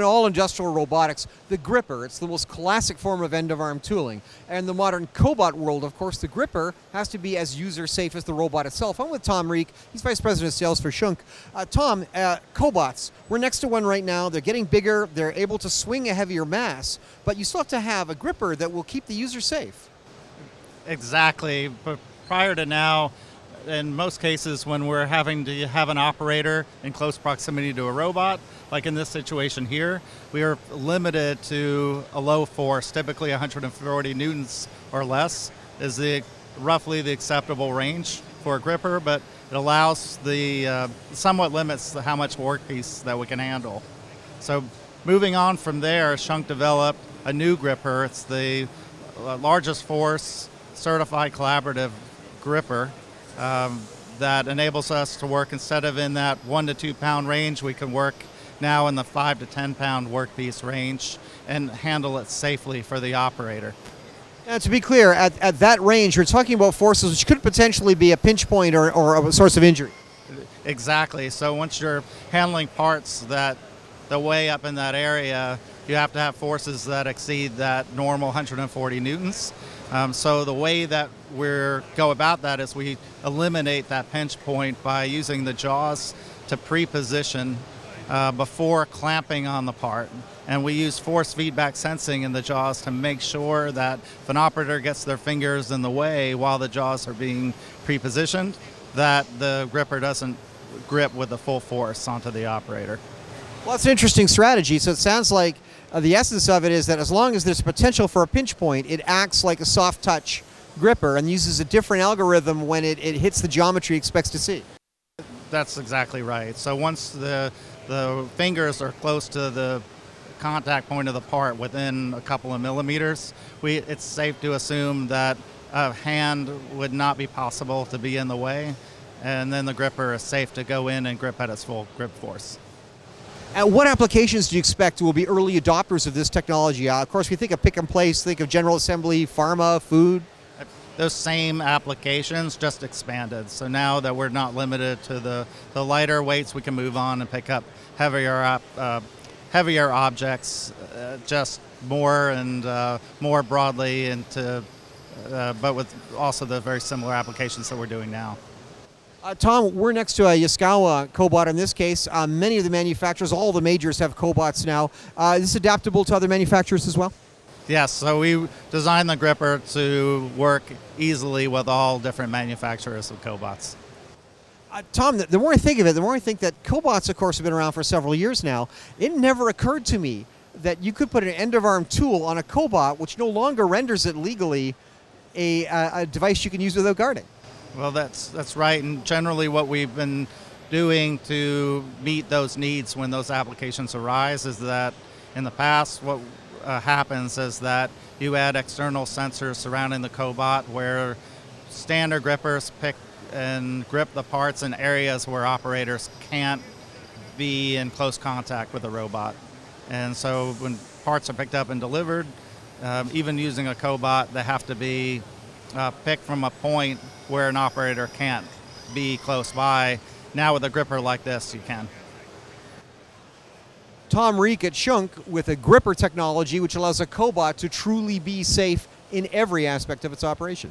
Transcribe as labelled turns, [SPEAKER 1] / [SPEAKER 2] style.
[SPEAKER 1] all industrial robotics, the gripper, it's the most classic form of end of arm tooling. And the modern cobot world, of course, the gripper has to be as user safe as the robot itself. I'm with Tom Reek, he's Vice President of Sales for Schunk. Uh, Tom, uh, cobots, we're next to one right now. They're getting bigger, they're able to swing a heavier mass, but you still have to have a gripper that will keep the user safe.
[SPEAKER 2] Exactly. But prior to now, in most cases, when we're having to have an operator in close proximity to a robot, like in this situation here, we are limited to a low force, typically 140 newtons or less, is the roughly the acceptable range for a gripper, but it allows the uh, somewhat limits how much workpiece that we can handle. So moving on from there, Schunk developed a new gripper. It's the uh, largest force certified collaborative gripper um, that enables us to work instead of in that one to two pound range, we can work now in the five to 10 pound workpiece range and handle it safely for the operator.
[SPEAKER 1] Now, to be clear, at, at that range, you're talking about forces which could potentially be a pinch point or, or a source of injury.
[SPEAKER 2] Exactly. So once you're handling parts that the way up in that area, you have to have forces that exceed that normal 140 newtons. Um, so the way that we go about that is we eliminate that pinch point by using the jaws to pre-position uh, before clamping on the part. And we use force feedback sensing in the jaws to make sure that if an operator gets their fingers in the way while the jaws are being pre-positioned, that the gripper doesn't grip with the full force onto the operator.
[SPEAKER 1] Well, it's an interesting strategy. So it sounds like uh, the essence of it is that as long as there's potential for a pinch point, it acts like a soft touch gripper and uses a different algorithm when it, it hits the geometry it expects to see.
[SPEAKER 2] That's exactly right. So once the, the fingers are close to the contact point of the part within a couple of millimeters, we, it's safe to assume that a hand would not be possible to be in the way, and then the gripper is safe to go in and grip at its full grip force.
[SPEAKER 1] What applications do you expect will be early adopters of this technology? Uh, of course, we think of pick and place, think of general assembly, pharma, food.
[SPEAKER 2] Those same applications just expanded. So now that we're not limited to the, the lighter weights, we can move on and pick up heavier, uh, heavier objects, uh, just more and uh, more broadly into, uh, but with also the very similar applications that we're doing now.
[SPEAKER 1] Uh, Tom, we're next to a Yaskawa cobot in this case. Uh, many of the manufacturers, all the majors have cobots now. Uh, is this adaptable to other manufacturers as well?
[SPEAKER 2] Yes, so we designed the gripper to work easily with all different manufacturers of cobots.
[SPEAKER 1] Uh, Tom, the, the, more I think of it, the more I think that cobots, of course, have been around for several years now. It never occurred to me that you could put an end-of-arm tool on a cobot, which no longer renders it legally a, a device you can use without guarding.
[SPEAKER 2] Well, that's that's right, and generally what we've been doing to meet those needs when those applications arise is that in the past what uh, happens is that you add external sensors surrounding the cobot where standard grippers pick and grip the parts in areas where operators can't be in close contact with the robot. And so when parts are picked up and delivered, um, even using a cobot, they have to be uh, picked from a point where an operator can't be close by. Now with a gripper like this, you can.
[SPEAKER 1] Tom Reek at Schunk with a gripper technology which allows a cobot to truly be safe in every aspect of its operation.